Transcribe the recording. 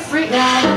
free now.